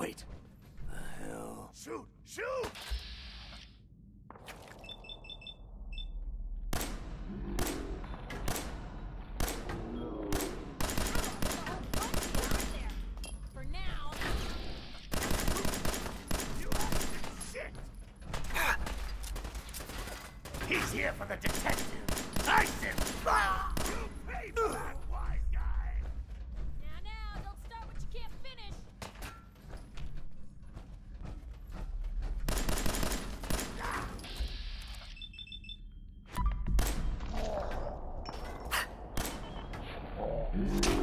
Wait. The hell? Shoot! Shoot! For now. Shit! He's here for the detective. I said, Mm-hmm.